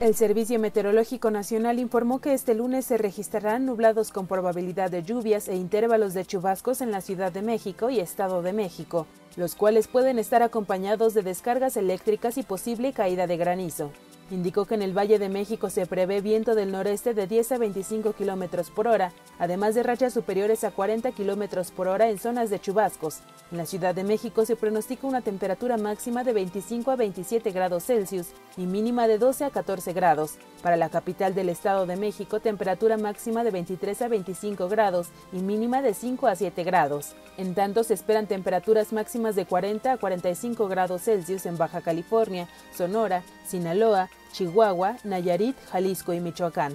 El Servicio Meteorológico Nacional informó que este lunes se registrarán nublados con probabilidad de lluvias e intervalos de chubascos en la Ciudad de México y Estado de México, los cuales pueden estar acompañados de descargas eléctricas y posible caída de granizo. Indicó que en el Valle de México se prevé viento del noreste de 10 a 25 kilómetros por hora, además de rachas superiores a 40 kilómetros por hora en zonas de chubascos. En la Ciudad de México se pronostica una temperatura máxima de 25 a 27 grados Celsius y mínima de 12 a 14 grados. Para la capital del Estado de México, temperatura máxima de 23 a 25 grados y mínima de 5 a 7 grados. En tanto, se esperan temperaturas máximas de 40 a 45 grados Celsius en Baja California, Sonora, Sinaloa, Chihuahua, Nayarit, Jalisco y Michoacán.